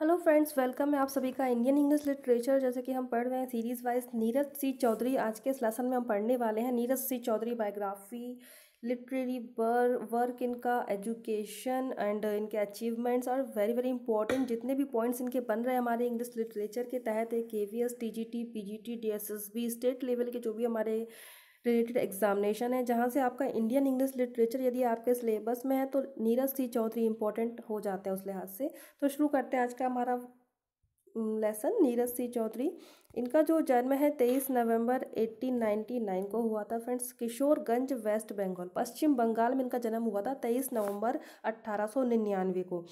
Hello friends, welcome है आप सभी का इंडियन इंग्लिश लिटरेचर। जैसे कि हम पढ़ रहे हैं series wise, Neeraj C Chaudhuri आज के इस लेसन में हम पढ़ने वाले हैं। Neeraj C Chaudhuri biography, literary work, इनका एजुकेशन एंड इनके अचीवमेंट्स और वेरी वेरी इंपॉर्टेंट जितने भी पॉइंट्स इनके बन रहे हैं हमारे इंग्लिश लिटरेचर के तहत K V S T G T P G T D S S B state level के जो भी हमारे रिलेटेड एग्जामिनेशन है, जहाँ से आपका इंडियन इंग्लिश लिटरेचर यदि आपके सिलेबस में है तो नीरज सी चौधरी इंपॉर्टेंट हो जाते हैं उस लिहाज से। तो शुरू करते हैं आज का हमारा लेसन नीरज सिंह चौधरी। इनका जो जन्म है तेईस नवंबर 1899 को हुआ था फ्रेंड्स, किशोरगंज, वेस्ट बंगाल। पश्चिम बंगाल में इनका जन्म हुआ था तेईस नवंबर अट्ठारह को।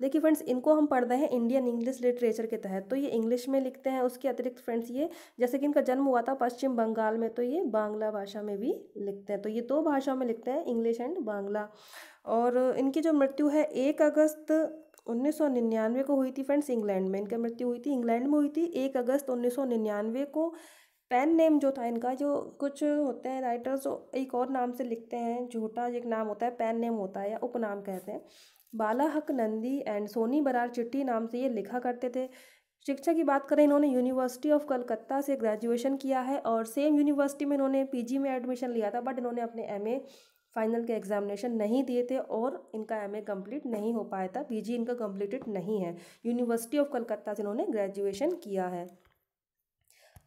देखिए फ्रेंड्स, इनको हम पढ़ रहे हैं इंडियन इंग्लिश लिटरेचर के तहत। तो ये इंग्लिश में लिखते हैं, उसके अतिरिक्त फ्रेंड्स ये, जैसे कि इनका जन्म हुआ था पश्चिम बंगाल में तो ये बांग्ला भाषा में भी लिखते हैं। तो ये दो भाषाओं में लिखते हैं इंग्लिश एंड बांग्ला। और इनकी जो मृत्यु है, एक अगस्त उन्नीस सौ निन्यानवे को हुई थी फ्रेंड्स इंग्लैंड में। इनकी मृत्यु हुई थी इंग्लैंड में हुई थी। एक अगस्त उन्नीस सौ निन्यानवे को पेन नेम जो था इनका, जो कुछ होते हैं राइटर्स एक और नाम से लिखते हैं, झूठा एक नाम होता है, पेन नेम होता है या उपनाम कहते हैं। बाला हक नंदी एंड सोनी बरार चिट्ठी नाम से ये लिखा करते थे। शिक्षा की बात करें, इन्होंने यूनिवर्सिटी ऑफ़ कलकत्ता से ग्रेजुएशन किया है और सेम यूनिवर्सिटी में इन्होंने पीजी में एडमिशन लिया था बट इन्होंने अपने एमए फाइनल के एग्जामिनेशन नहीं दिए थे और इनका एमए कंप्लीट नहीं हो पाया था। पीजी इनका कंप्लीटेड नहीं है। यूनिवर्सिटी ऑफ़ कलकत्ता से इन्होंने ग्रेजुएशन किया है।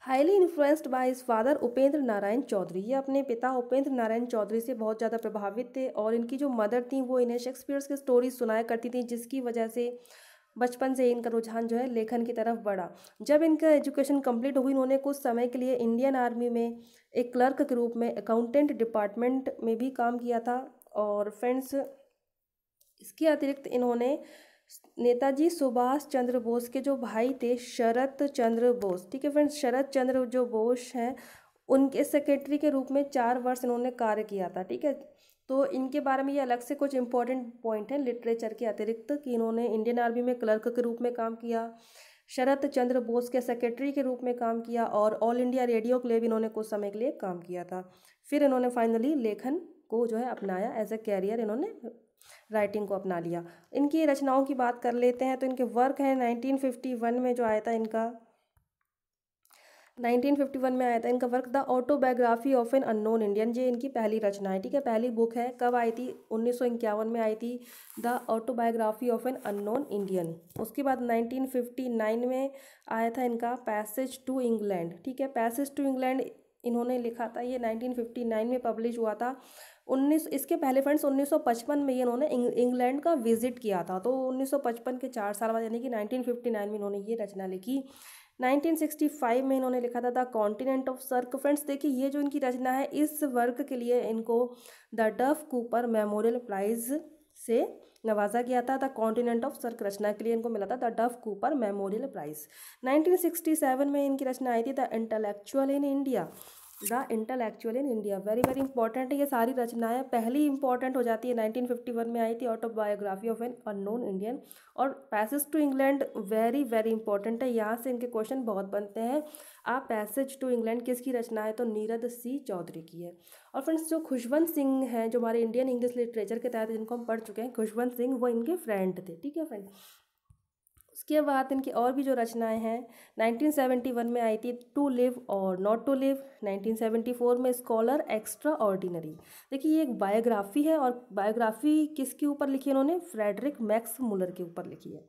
Highly influenced by his father Upendra Narayan Chaudhuri. ये अपने पिता उपेंद्र नारायण चौधरी से बहुत ज़्यादा प्रभावित थे और इनकी जो मदर थी, वो इन्हें शेक्सपियर्स की स्टोरी सुनाया करती थी, जिसकी वजह से बचपन से ही इनका रुझान जो है लेखन की तरफ़ बढ़ा। जब इनका एजुकेशन कंप्लीट हुई इन्होंने कुछ समय के लिए इंडियन आर्मी में एक क्लर्क के रूप में अकाउंटेंट डिपार्टमेंट में भी काम किया था और फ्रेंड्स इसके अतिरिक्त इन्होंने नेताजी सुभाष चंद्र बोस के जो भाई थे शरत चंद्र बोस, ठीक है फ्रेंड्स शरत चंद्र जो बोस हैं, उनके सेक्रेटरी के रूप में चार वर्ष इन्होंने कार्य किया था, ठीक है। तो इनके बारे में ये अलग से कुछ इंपॉर्टेंट पॉइंट हैं लिटरेचर के अतिरिक्त कि इन्होंने इंडियन आर्मी में क्लर्क के रूप में काम किया, शरत चंद्र बोस के सेक्रेटरी के रूप में काम किया और ऑल इंडिया रेडियो के लिए भी इन्होंने कुछ समय के लिए काम किया था। फिर इन्होंने फाइनली लेखन को जो है अपनाया एज ए कैरियर इन्होंने राइटिंग को अपना लिया। इनकी रचनाओं की बात कर लेते हैं तो इनके वर्क हैं। 1951 में जो आया था इनका 1951 में आया था। इनका work the autobiography of an unknown Indian ये इनकी पहली रचना है, ठीक है? पहली बुक है। कब आई थी? उन्नीस सौ इक्यावन में आई थी। The autobiography of an unknown Indian उसके बाद 1959 में आया था इनका पैसेज टू इंग्लैंड ठीक है? पैसेज टू इंग्लैंड इन्होंने लिखा था। ये 1959 में पब्लिश हुआ था। उन्नीस, इसके पहले फ्रेंड्स 1955 में इन्होंने इंग्लैंड का विज़िट किया था। तो 1955 के चार साल बाद, यानी कि 1959 में इन्होंने ये रचना लिखी। 1965 में इन्होंने लिखा था, the continent of Circe friends. देखिए, ये जो इनकी रचना है, इस वर्क के लिए इनको the Duff Cooper memorial prize से नवाजा गया था। द कॉन्टिनेंट ऑफ़ सर्क रचना के लिए इनको मिला था the Duff Cooper memorial prize. 1967 में इनकी रचना आई थी, the intellectual in India. The intellectual in India. Very very important है ये सारी रचनाएँ। पहली इंपॉर्टेंट हो जाती है 1951 में आई थी autobiography of an unknown Indian और passage to England very very important है। यहाँ से इनके क्वेश्चन बहुत बनते हैं। आप पैसेज टू इंग्लैंड किसकी रचना है? तो नीरद सी चौधरी की है। और फ्रेंड्स जो खुशवंत सिंह हैं, जो हमारे इंडियन इंग्लिश लिटरेचर के तहत जिनको हम पढ़ चुके हैं, खुशवंत सिंह, वो इनके फ्रेंड थे। ठीक है फ्रेंड उसके बाद इनकी और भी जो रचनाएँ हैं 1971 में आई थी टू लिव और नॉट टू लिव 1974 में स्कॉलर एक्स्ट्रा ऑर्डिनरी। देखिए, ये एक बायोग्राफी है और बायोग्राफी किसके ऊपर लिखी है इन्होंने? फ्रेडरिक मैक्स मुलर के ऊपर लिखी है।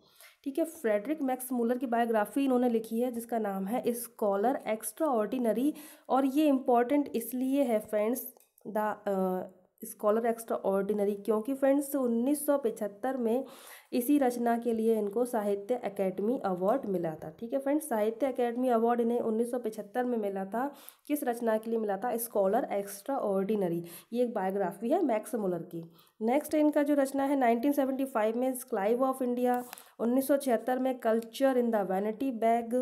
ठीक है, फ्रेडरिक मैक्स मुलर की बायोग्राफी इन्होंने लिखी है, जिसका नाम है स्कॉलर एक्स्ट्रा ऑर्डिनरी। और ये इंपॉर्टेंट इसलिए है, friends, the scholar extraordinary क्योंकि फ्रेंड्स 1975 में इसी रचना के लिए इनको साहित्य अकेडमी अवार्ड मिला था। ठीक है फ्रेंड्स साहित्य अकेडमी अवार्ड इन्हें 1975 में मिला था। किस रचना के लिए मिला था? स्कॉलर एक्स्ट्रा ऑर्डिनरी ये एक बायोग्राफी है मैक्स मुलर की। नेक्स्ट इनका जो रचना है 1975 में स्क्लाइव ऑफ़ इंडिया 1976 में culture in the vanity bag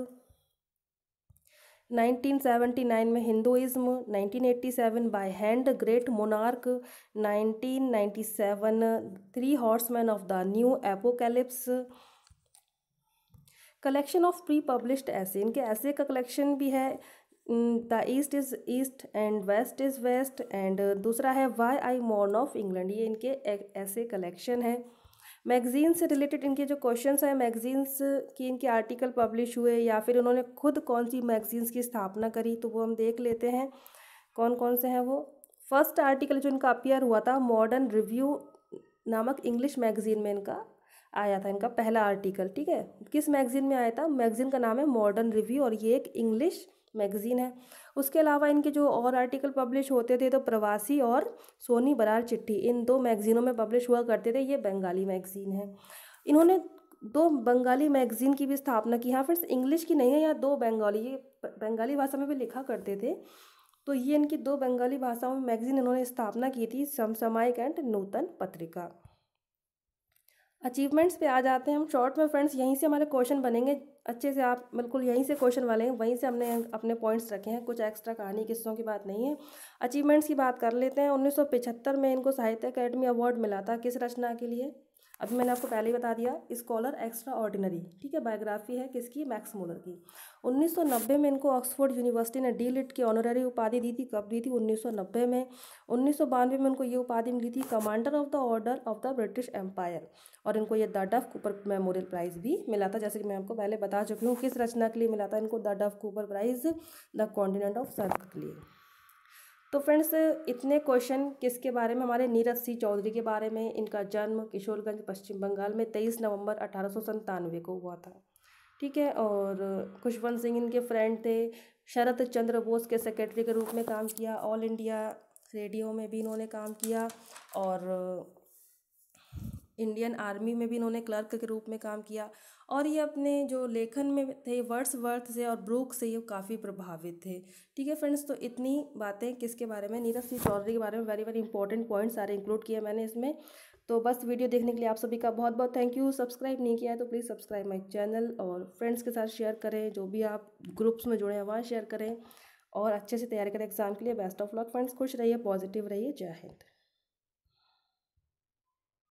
1979 में Hinduism 1987 by hand, great monarch 1997 three horsemen of the new apocalypse. Collection of pre published essays इनके ऐसे का कलेक्शन भी है। The east is east and west is west and दूसरा है why I mourn of England, ये इनके ऐसे कलेक्शन है। मैगजीन से रिलेटेड इनके जो क्वेश्चंस हैं, मैगजीन्स की इनके आर्टिकल पब्लिश हुए या फिर उन्होंने खुद कौन सी मैगजीन्स की स्थापना करी तो वो हम देख लेते हैं कौन कौन से हैं वो। फ़र्स्ट आर्टिकल जो इनका अपियर हुआ था मॉडर्न रिव्यू नामक इंग्लिश मैगजीन में इनका आया था, इनका पहला आर्टिकल, ठीक है? किस मैगजीन में आया था? मैगजीन का नाम है मॉडर्न रिव्यू और ये एक इंग्लिश मैगजीन है। उसके अलावा इनके जो और आर्टिकल पब्लिश होते थे तो प्रवासी और सोनी बरार चिट्ठी, इन दो मैगजीनों में पब्लिश हुआ करते थे। ये बंगाली मैगजीन है। इन्होंने दो बंगाली मैगजीन की भी स्थापना की। हाँ फ्रेंड्स इंग्लिश की नहीं है या दो बंगाली, ये बंगाली भाषा में भी लिखा करते थे। तो ये इनकी दो बंगाली भाषाओं में मैगजीन इन्होंने स्थापना की थी, समसामायिक एंड नूतन पत्रिका। अचीवमेंट्स पे आ जाते हैं हम। शॉर्ट में फ्रेंड्स यहीं से हमारे क्वेश्चन बनेंगे। अच्छे से आप बिल्कुल यहीं से क्वेश्चन वाले हैं। वहीं से हमने अपने पॉइंट्स रखे हैं। कुछ एक्स्ट्रा कहानी, किस्सों की बात नहीं है। अचीवमेंट्स की बात कर लेते हैं। उन्नीस में इनको साहित्य अकेडमी अवार्ड मिला था। किस रचना के लिए? अभी मैंने आपको पहले ही बता दिया स्कॉलर एक्स्ट्रा ऑर्डिनरी ठीक है बायोग्राफी है किसकी? मैक्स मोलर की। 1990 में इनको ऑक्सफोर्ड यूनिवर्सिटी ने डी लिट की ऑनररी उपाधि दी थी। कब दी थी? 1990 में। उन्नीस सौ बानवे में इनको ये उपाधि मिली थी commander of the order of the British empire और इनको ये the Duff Cooper memorial prize भी मिला था। जैसे कि मैं आपको पहले बता चुकी हूँ, किस रचना के लिए मिला था इनको? The Duff Cooper prize, the continent of Circe के लिए। तो फ्रेंड्स, इतने क्वेश्चन किसके बारे में? हमारे नीरज सिंह चौधरी के बारे में। इनका जन्म किशोरगंज, पश्चिम बंगाल में तेईस नवंबर अठारह को हुआ था। ठीक है? और खुशवंत सिंह इनके फ्रेंड थे। शरद चंद्र बोस के सेक्रेटरी के रूप में काम किया। ऑल इंडिया रेडियो में भी इन्होंने काम किया। और इंडियन आर्मी में भी इन्होंने क्लर्क के रूप में काम किया और ये अपने जो लेखन में थे वर्ड्स वर्थ से और ब्रूक से ये काफ़ी प्रभावित थे। ठीक है फ्रेंड्स तो इतनी बातें किसके बारे में, नीरज सिंह चौधरी के बारे में वेरी वेरी इंपॉर्टेंट पॉइंट सारे इंक्लूड किए मैंने इसमें। तो बस वीडियो देखने के लिए आप सभी का बहुत बहुत थैंक यू सब्सक्राइब नहीं किया है तो प्लीज़ सब्सक्राइब माई चैनल और फ्रेंड्स के साथ शेयर करें। जो भी आप ग्रुप्स में जुड़े हैं, वहाँ शेयर करें और अच्छे से तैयारी करें एग्ज़ाम के लिए। बेस्ट ऑफ़ लक फ्रेंड्स खुश रहिए पॉजिटिव रहिए। जय हिंद।